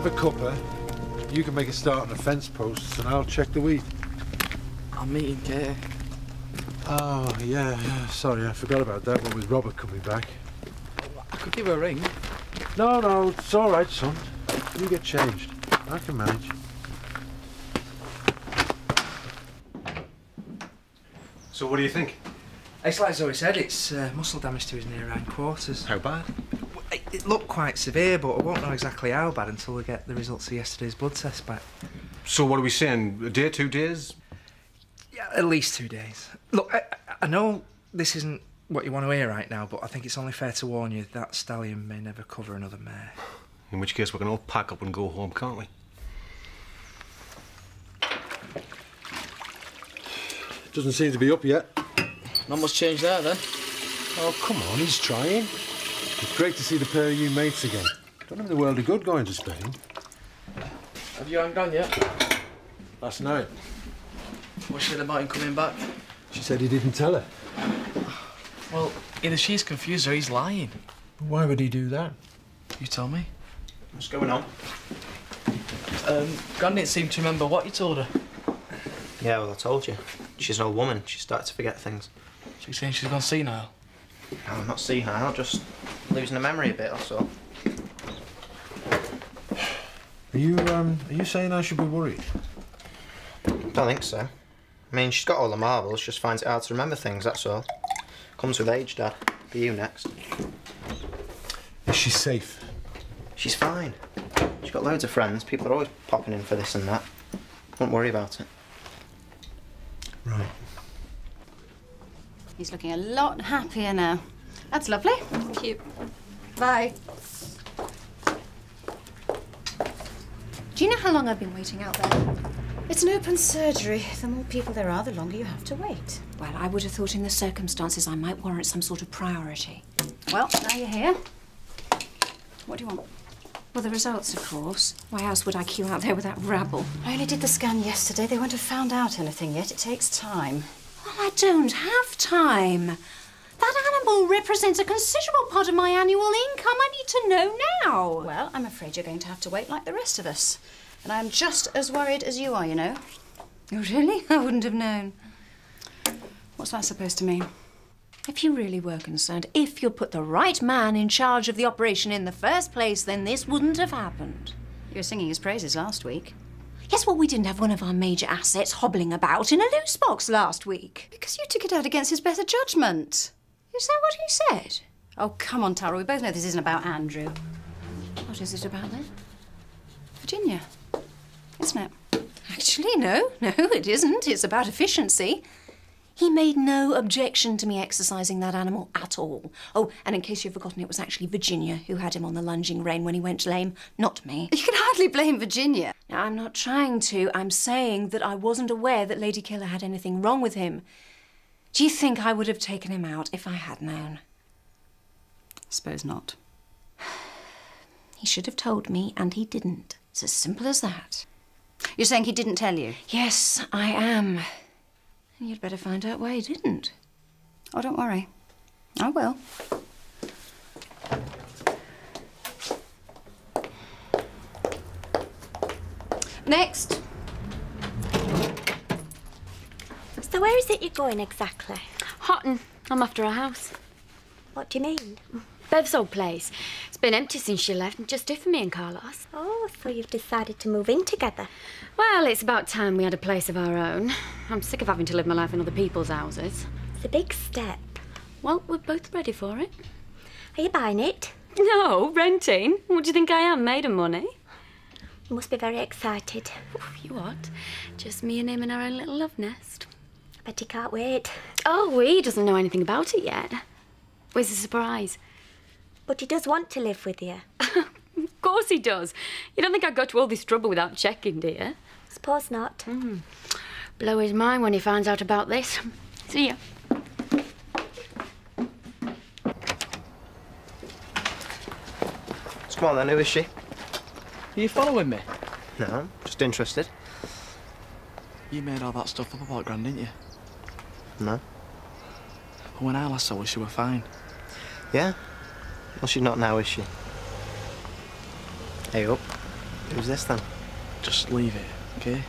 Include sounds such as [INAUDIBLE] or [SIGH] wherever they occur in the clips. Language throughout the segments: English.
have a cuppa. You can make a start on the fence posts, and I'll check the wheat. I'm meeting Katie. Oh, yeah, yeah. Sorry, I forgot about that. What with Robert coming back? I could give her a ring. No, no, it's all right, son. You get changed. I can manage. So what do you think? It's like Zoe said, it's uh, muscle damage to his near hindquarters. How bad? It, it looked quite severe, but I won't know exactly how bad until we get the results of yesterday's blood test back. So what are we saying? A day, two days? Yeah, at least two days. Look, I, I know this isn't what you want to hear right now, but I think it's only fair to warn you that stallion may never cover another mare. In which case we can all pack up and go home, can't we? Doesn't seem to be up yet. Not much change there, then. Oh, come on, he's trying. It's great to see the pair of you mates again. Done him the world of good going to Spain. Have you hanged on yet? Last night. What's she said about him coming back? She said he didn't tell her. Well, either she's confused or he's lying. Why would he do that? You tell me. What's going on? Um, Gran didn't seem to remember what you told her. Yeah, well, I told you. She's an old woman. She started to forget things. She's saying she's gone senile. I'm not senile, just losing the memory a bit, that's all. Are you, um, are you saying I should be worried? Don't think so. I mean, she's got all the marbles, just finds it hard to remember things, that's all. Comes with age, Dad. Be you next. Is she safe? She's fine. She's got loads of friends. People are always popping in for this and that. Don't worry about it. Right. He's looking a lot happier now. That's lovely. Thank you. Bye. Do you know how long I've been waiting out there? It's an open surgery. The more people there are, the longer you have to wait. Well, I would have thought in the circumstances I might warrant some sort of priority. Well, now you're here. What do you want? Well, the results, of course. Why else would I queue out there with that rabble? I only did the scan yesterday. They won't have found out anything yet. It takes time. I don't have time. That animal represents a considerable part of my annual income. I need to know now. Well, I'm afraid you're going to have to wait like the rest of us. And I'm just as worried as you are, you know. Oh, really? [LAUGHS] I wouldn't have known. What's that supposed to mean? If you really were concerned, if you'd put the right man in charge of the operation in the first place, then this wouldn't have happened. You were singing his praises last week. Yes, well, we didn't have one of our major assets hobbling about in a loose box last week. Because you took it out against his better judgment. Is that what he said? Oh, come on, Tara. We both know this isn't about Andrew. What is it about then? Virginia. Isn't it? Actually, no, no, it isn't. It's about efficiency. He made no objection to me exercising that animal at all. Oh, and in case you've forgotten, it was actually Virginia who had him on the lunging rein when he went lame, not me. You can hardly blame Virginia. Now, I'm not trying to. I'm saying that I wasn't aware that Lady Killer had anything wrong with him. Do you think I would have taken him out if I had known? Suppose not. [SIGHS] He should have told me, and he didn't. It's as simple as that. You're saying he didn't tell you? Yes, I am. And you'd better find out why he didn't. Oh, don't worry. I will. Next. So where is it you're going exactly? Hotton. I'm after a house. What do you mean? Bev's old place. It's been empty since she left, and just it for me and Carlos. Oh, so you've decided to move in together? Well, it's about time we had a place of our own. I'm sick of having to live my life in other people's houses. It's a big step. Well, we're both ready for it. Are you buying it? No, renting. What do you think I am, made of money? You must be very excited. You what? Just me and him in our own little love nest. I bet he can't wait. Oh, he doesn't know anything about it yet. Where's the surprise? But he does want to live with you. [LAUGHS] Of course he does. You don't think I'd go to all this trouble without checking, do you? Suppose not. Mm. Blow his mind when he finds out about this. See ya. So come on then, who is she? Are you following me? No, just interested. You made all that stuff up about Gran, didn't you? No. But when I last saw her, she were fine. Yeah? Well, she's not now, is she? Hey up. Who's this then? Just leave it, okay?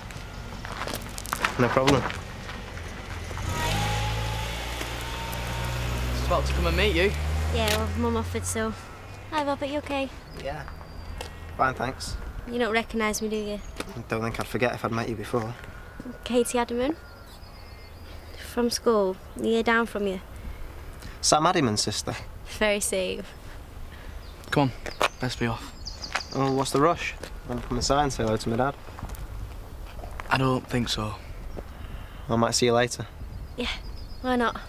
No problem. Just about to come and meet you. Yeah, well, Mum offered so. Hi, Robert, you okay? Yeah. Fine, thanks. You don't recognise me, do you? I don't think I'd forget if I'd met you before. Katie Addyman. From school, the year down from you. Sam Addyman's sister. Very safe. Come on, best be off. Oh, what's the rush? Want to come inside and say hello to my dad? I don't think so. I might see you later. Yeah, why not?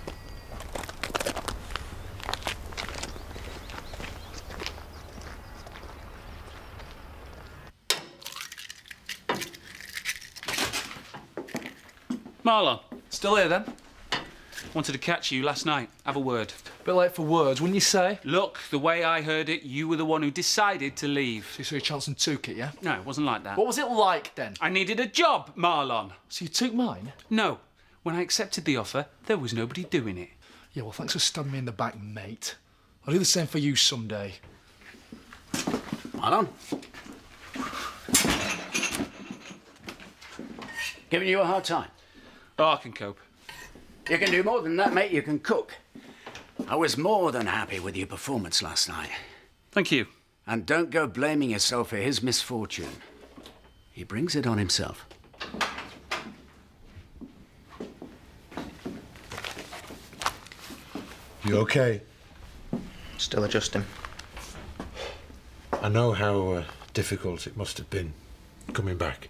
Marlon, Still here then? wanted to catch you last night. Have a word. Bit late for words, wouldn't you say? Look, the way I heard it, you were the one who decided to leave. So you saw your chance and took it, yeah? No, it wasn't like that. What was it like then? I needed a job, Marlon. So you took mine? No, when I accepted the offer, there was nobody doing it. Yeah, well, thanks for stabbing me in the back, mate. I'll do the same for you someday. Marlon? Giving you a hard time. Oh, I can cope. You can do more than that, mate. You can cook. I was more than happy with your performance last night. Thank you. And don't go blaming yourself for his misfortune. He brings it on himself. You okay? Still adjusting. I know how uh, difficult it must have been coming back.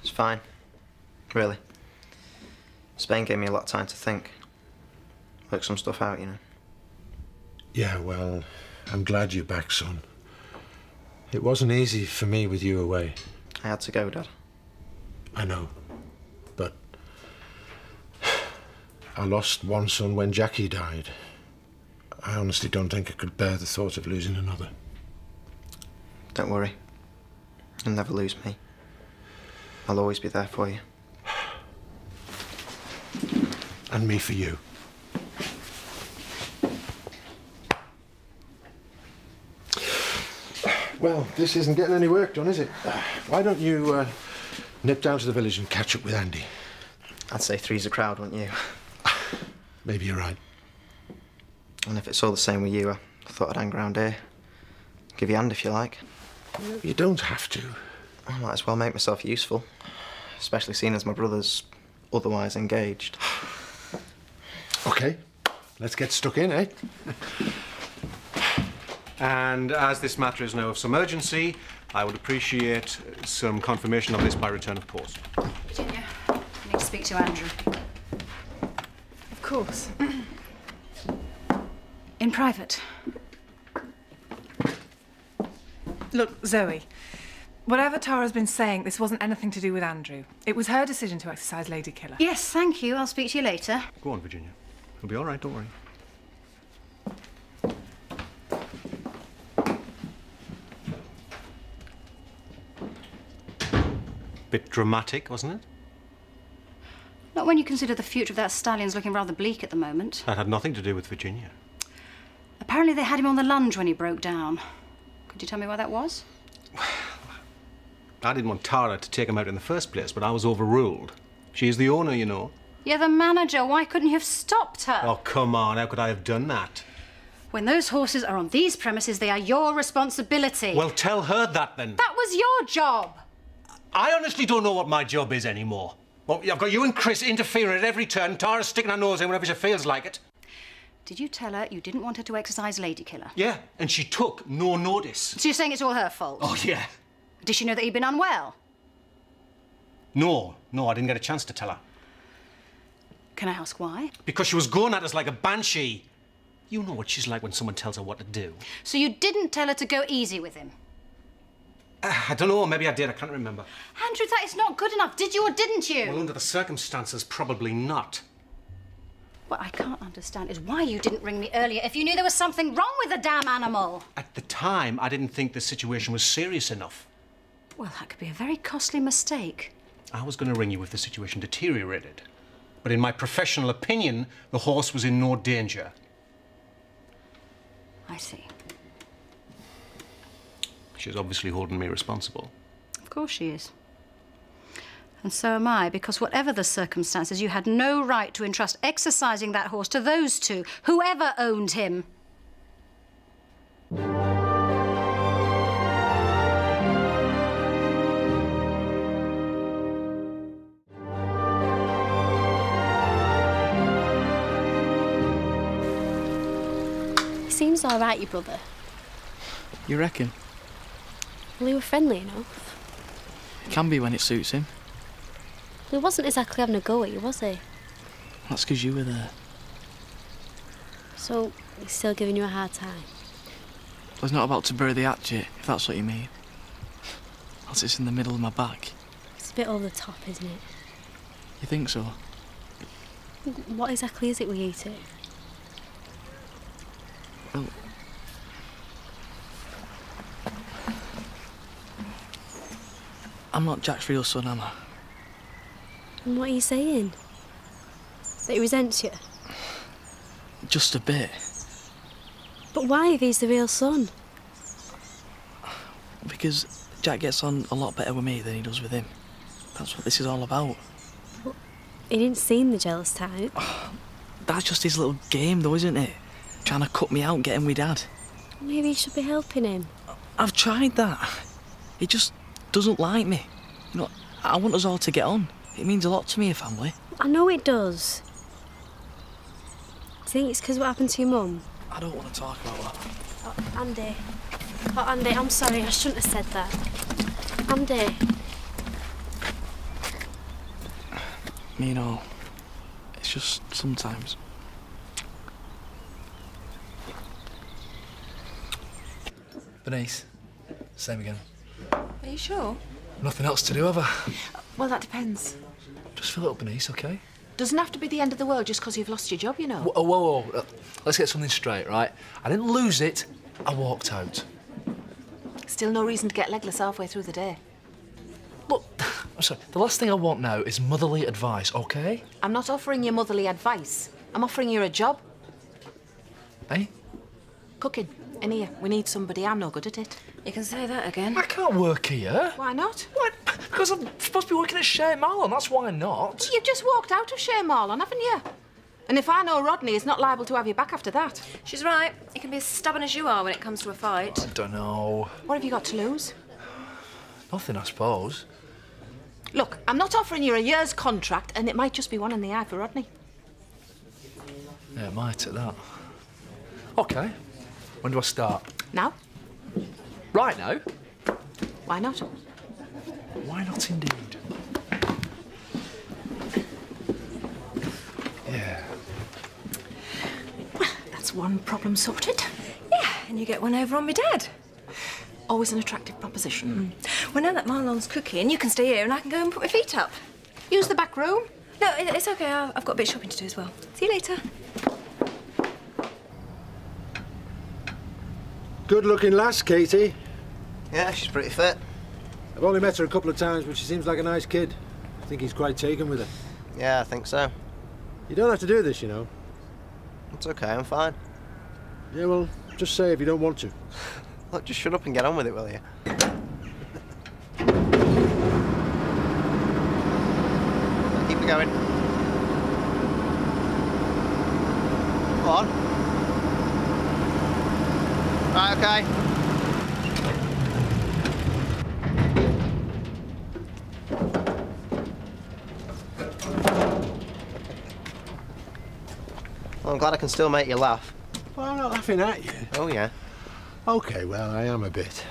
It's fine. Really. Spain gave me a lot of time to think. Work some stuff out, you know. Yeah, well, I'm glad you're back, son. It wasn't easy for me with you away. I had to go, Dad. I know. But I lost one son when Jackie died. I honestly don't think I could bear the thought of losing another. Don't worry. You'll never lose me. I'll always be there for you. And me for you. Well, this isn't getting any work done, is it? Why don't you uh, nip down to the village and catch up with Andy? I'd say three's a crowd, wouldn't you? Maybe you're right. And if it's all the same with you, I thought I'd hang around here. Give you a hand if you like. You don't have to. I might as well make myself useful. Especially seeing as my brother's otherwise engaged. Okay, let's get stuck in, eh? And as this matter is now of some urgency, I would appreciate some confirmation of this by return of post. Virginia, I need to speak to Andrew. Of course. [CLEARS THROAT] In private. Look, Zoe, whatever Tara's been saying, this wasn't anything to do with Andrew. It was her decision to exercise Lady Killer. Yes, thank you. I'll speak to you later. Go on, Virginia. It'll be all right, don't worry. Bit dramatic, wasn't it? Not when you consider the future of that stallion's looking rather bleak at the moment. That had nothing to do with Virginia. Apparently they had him on the lunge when he broke down. Could you tell me why that was? [SIGHS] I didn't want Tara to take him out in the first place, but I was overruled. She's the owner, you know. You're the manager. Why couldn't you have stopped her? Oh, come on. How could I have done that? When those horses are on these premises, they are your responsibility. Well, tell her that then. that was your job. I honestly don't know what my job is anymore. Well, I've got you and Chris interfering at every turn. Tara's sticking her nose in whenever she feels like it. Did you tell her you didn't want her to exercise Lady Killer? Yeah, and she took no notice. So you're saying it's all her fault? Oh, yeah. Did she know that he'd been unwell? No, no, I didn't get a chance to tell her. Can I ask why? Because she was going at us like a banshee. You know what she's like when someone tells her what to do. So you didn't tell her to go easy with him? [SIGHS] I don't know, maybe I did, I can't remember. Andrew, that is not good enough. Did you or didn't you? Well, under the circumstances, probably not. What I can't understand is why you didn't ring me earlier if you knew there was something wrong with the damn animal. At the time, I didn't think the situation was serious enough. Well, that could be a very costly mistake. I was going to ring you if the situation deteriorated. But in my professional opinion, the horse was in no danger. I see. She's obviously holding me responsible. Of course she is. And so am I, because whatever the circumstances, you had no right to entrust exercising that horse to those two, whoever owned him. He seems all right, your brother. You reckon? Well, he were friendly enough. It Can be when it suits him. He wasn't exactly having a go at you, was he? That's because you were there. So, he's still giving you a hard time. I was not about to bury the hatchet, if that's what you mean. Else it's in the middle of my back. It's a bit over the top, isn't it? You think so? What exactly is it we eat it? Well, I'm not Jack's real son, am I? And what are you saying? That he resents you? Just a bit. But why if he's the real son? Because Jack gets on a lot better with me than he does with him. That's what this is all about. He didn't seem the jealous type. [SIGHS] That's just his little game, though, isn't it? Trying to cut me out, getting with Dad. Maybe you should be helping him. I've tried that. He just doesn't like me. You know, I want us all to get on. It means a lot to me, a family. I know it does. Do you think it's because what happened to your mum? I don't want to talk about that. Oh, Andy. Oh, Andy, I'm sorry. I shouldn't have said that. Andy. You know, it's just sometimes. Bernice, same again. Are you sure? Nothing else to do, have I? Well, that depends. Just fill it up, Bernice, okay? Doesn't have to be the end of the world just because you've lost your job, you know. Whoa, whoa, whoa. Let's get something straight, right? I didn't lose it, I walked out. Still no reason to get legless halfway through the day. [SIGHS] I'm sorry, the last thing I want now is motherly advice, okay? I'm not offering you motherly advice. I'm offering you a job. Eh? Cooking. In here. We need somebody. I'm no good at it. You can say that again. I can't work here. Why not? What? Because I'm supposed to be working at Chez Marlon, that's why not. You've just walked out of Chez Marlon, haven't you? And if I know Rodney he's not liable to have you back after that. She's right. You can be as stubborn as you are when it comes to a fight. I don't know. What have you got to lose? Nothing, I suppose. Look, I'm not offering you a year's contract, and it might just be one in the eye for Rodney. Yeah, it might at that. Okay. When do I start? Now? Right now? Why not? Why not indeed? Yeah. Well, that's one problem sorted. Yeah, and you get one over on my dad. Always an attractive proposition. Mm. Well, now that Marlon's cooking, you can stay here and I can go and put my feet up. Use the back room. No, it's okay. I've got a bit of shopping to do as well. See you later. Good looking lass, Katie. Yeah, she's pretty fit. I've only met her a couple of times, but she seems like a nice kid. I think he's quite taken with her. Yeah, I think so. You don't have to do this, you know. It's okay, I'm fine. Yeah, well, just say if you don't want to. [LAUGHS] Look, just shut up and get on with it, will you? Keep it going. Go on. Right, okay. Well, I'm glad I can still make you laugh. Well, I'm not laughing at you. Oh, yeah. Okay, well, I am a bit.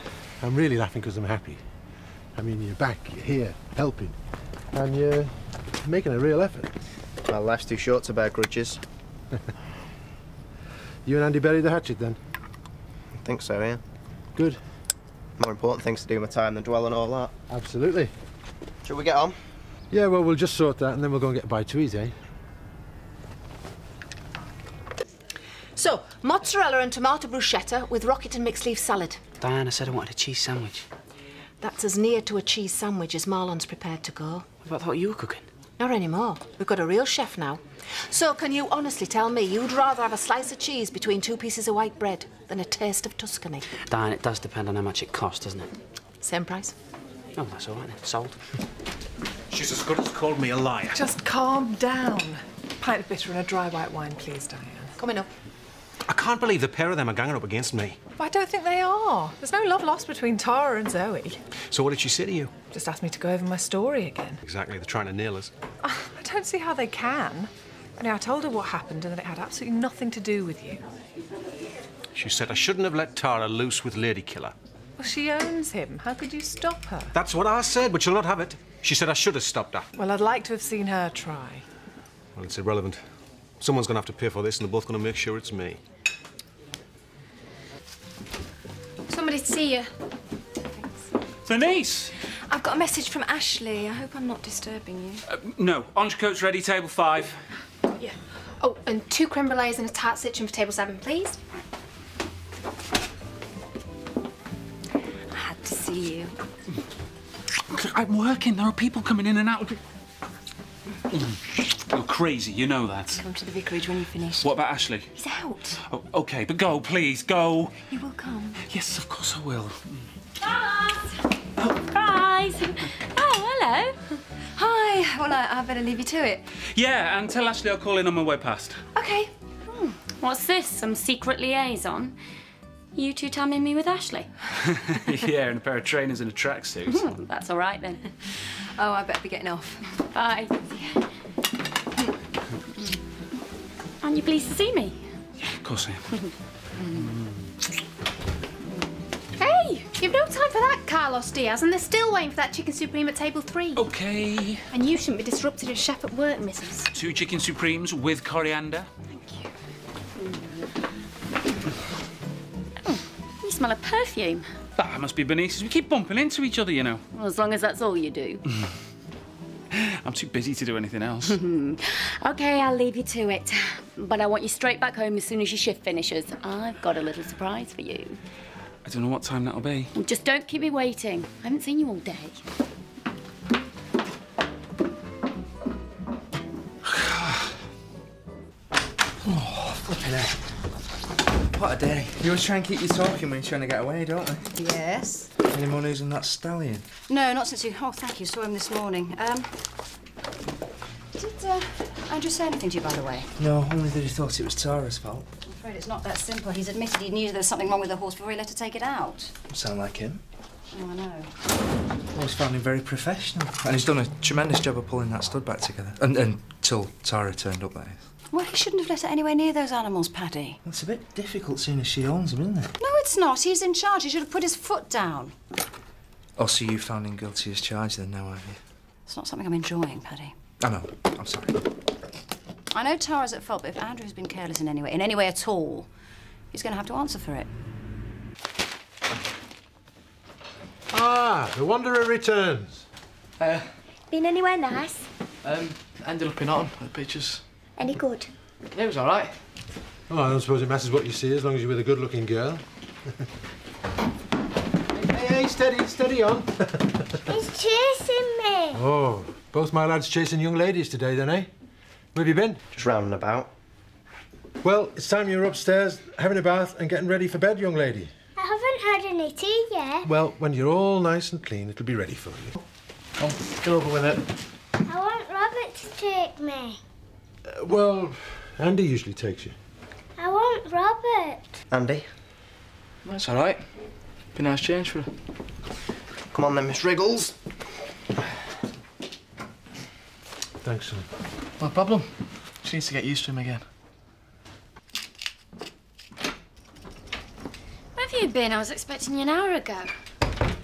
I'm really laughing because I'm happy. I mean, you're back, you're here, helping, and you're making a real effort. Well, life's too short to bear grudges. [LAUGHS] You and Andy buried the hatchet then? I think so, yeah. Good. More important things to do with my time than dwell on all that. Absolutely. Shall we get on? Yeah, well, we'll just sort that and then we'll go and get a bite to eat, eh? So, mozzarella and tomato bruschetta with rocket and mixed leaf salad. Diana said I wanted a cheese sandwich. That's as near to a cheese sandwich as Marlon's prepared to go. What about what you were cooking? Not anymore. We've got a real chef now. So, can you honestly tell me you'd rather have a slice of cheese between two pieces of white bread than a taste of Tuscany? Diane, it does depend on how much it costs, doesn't it? Same price. Oh, that's all right then. Sold. She's as good as called me a liar. Just calm down. Pint of bitter and a dry white wine, please, Diane. Coming up. I can't believe the pair of them are ganging up against me. But I don't think they are. There's no love lost between Tara and Zoe. So what did she say to you? Just asked me to go over my story again. Exactly, they're trying to nail us. Ah, I don't see how they can. I I told her what happened and that it had absolutely nothing to do with you. She said I shouldn't have let Tara loose with Lady Killer. Well, she owns him. How could you stop her? That's what I said, but she'll not have it. She said I should have stopped her. Well, I'd like to have seen her try. Well, it's irrelevant. Someone's going to have to pay for this, and they're both going to make sure it's me. Somebody to see you. Denise! I've got a message from Ashley. I hope I'm not disturbing you. Uh, no, entrecote's ready, table five. Yeah. Oh, and two creme brulees and a tart citron for table seven, please. I had to see you. I'm working. There are people coming in and out. You're crazy, you know that. Come to the vicarage when you finish. What about Ashley? He's out. Oh, okay, but go, please, go. You will come. Yes, of course I will. Surprise! Oh, hello. Hi. Well, I, I better leave you to it. Yeah, and tell Ashley I'll call in on my way past. Okay. Hmm. What's this? Some secret liaison? You two timing me with Ashley? [LAUGHS] yeah, and a pair of trainers and a tracksuit. Hmm, that's all right then. [LAUGHS] Oh, I better be getting off. Bye. Aren't you pleased to see me? Yeah, of course I am. [LAUGHS] You've no time for that, Carlos Diaz, and they're still waiting for that chicken supreme at table three. Okay. And you shouldn't be disrupted as chef at work, missus. Two chicken supremes with coriander. Thank you Oh, You smell of perfume. That must be Bernice's. We keep bumping into each other, you know. Well, as long as that's all you do. [LAUGHS] I'm too busy to do anything else. [LAUGHS] okay, I'll leave you to it. But I want you straight back home as soon as your shift finishes. I've got a little surprise for you. I don't know what time that'll be. Well, Just don't keep me waiting. I haven't seen you all day. [SIGHS] Oh, flipping heck. What a day. You always try and keep you talking when you're trying to get away, don't they? Yes. Any more news on that stallion? No, not since you. Oh, thank you. Saw him this morning. Um, did uh, Andrew say anything to you, by the way? No, only that he thought it was Tara's fault. Afraid it's not that simple. He's admitted he knew there was something wrong with the horse before he let her take it out. Sound like him. Oh, I know. Always found him very professional. And he's done a tremendous job of pulling that stud back together. And, until Tara turned up, that is. Well, he shouldn't have let her anywhere near those animals, Paddy. It's a bit difficult seeing as she owns them, isn't it? No, it's not. He's in charge. He should have put his foot down. Oh, so you found him guilty as charged then now, have you? It's not something I'm enjoying, Paddy. I know. I'm sorry. I know Tara's at fault, but if Andrew's been careless in any way, in any way at all, he's going to have to answer for it. Ah, the Wanderer returns. Uh, Been anywhere nice? um, ended up in Hotton at Beaches. Any good? It was all right. Oh, I don't suppose it matters what you see as long as you're with a good-looking girl. hey, hey, steady, steady on. He's chasing me. oh, both my lads chasing young ladies today, then, eh? Where have you been? Just round and about. Well, it's time you were upstairs having a bath and getting ready for bed, young lady. I haven't had any tea yet. Well, when you're all nice and clean, it'll be ready for you. Come, get over with it. I want Robert to take me. Uh, well, Andy usually takes you. I want Robert. Andy, That's all right. Be nice change for her. come on then, Miss Wriggles. Thanks, son. No problem. She needs to get used to him again. Where have you been? I was expecting you an hour ago.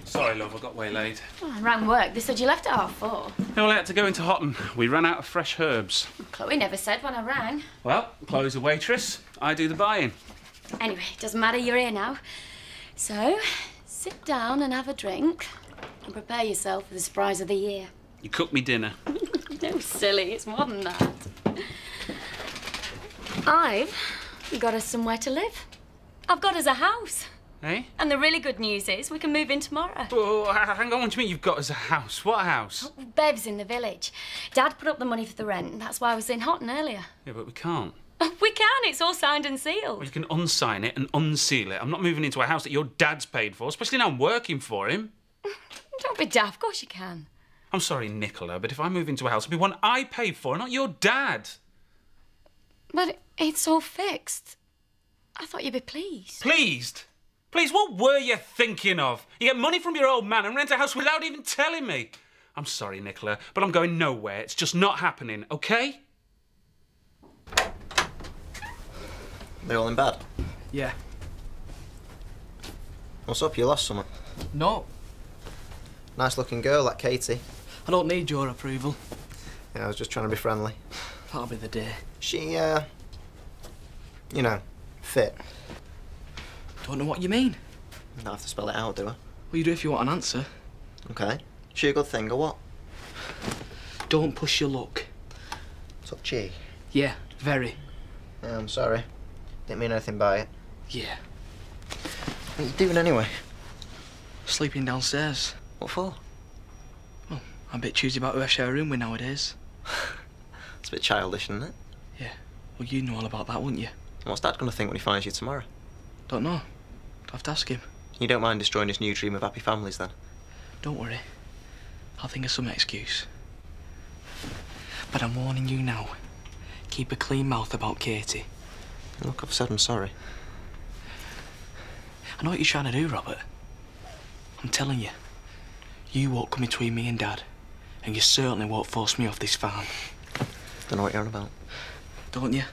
Sorry, love, I got waylaid. Oh, I rang work. They said you left at half four. No, I had to go into Hotton. We ran out of fresh herbs. Chloe never said when I rang. Well, Chloe's a waitress. I do the buying. Anyway, it doesn't matter, you're here now. So, sit down and have a drink and prepare yourself for the surprise of the year. You cook me dinner. [LAUGHS] no, silly, it's more than that. I've got us somewhere to live. I've got us a house. Eh? And the really good news is we can move in tomorrow. Oh, h- hang on, what do you mean you've got us a house? What house? Bev's in the village. Dad put up the money for the rent, and that's why I was in Hotton earlier. Yeah, but we can't. [LAUGHS] We can, it's all signed and sealed. Well, you can unsign it and unseal it. I'm not moving into a house that your dad's paid for, especially now I'm working for him. [LAUGHS] Don't be daft. Of course you can. I'm sorry, Nicola, but if I move into a house, it'll be one I pay for, not your dad. But it's all fixed. I thought you'd be pleased. Pleased? Please, what were you thinking of? You get money from your old man and rent a house without even telling me. I'm sorry, Nicola, but I'm going nowhere. It's just not happening, okay? They're all in bed? Yeah. What's up? You lost someone? No, Nice looking girl, that Katie. I don't need your approval. Yeah, I was just trying to be friendly. That'll be the day. She, uh. You know, fit. Don't know what you mean. Don't have to spell it out, do I? Well, you do if you want an answer. Okay. She a good thing or what? Don't push your luck. Touchy. Yeah, very. Yeah, I'm sorry. Didn't mean anything by it. Yeah. What are you doing anyway? Sleeping downstairs. What for? I'm a bit choosy about who I share a room with nowadays. [LAUGHS] It's a bit childish, isn't it? Yeah. Well, you'd know all about that, wouldn't you? What's Dad gonna think when he finds you tomorrow? Don't know. I'll have to ask him. You don't mind destroying his new dream of happy families then? Don't worry. I'll think of some excuse. But I'm warning you now. Keep a clean mouth about Katie. Look, I've said I'm sorry. I know what you're trying to do, Robert. I'm telling you. You won't come between me and Dad. And you certainly won't force me off this farm. Don't know what you're on about. Don't you?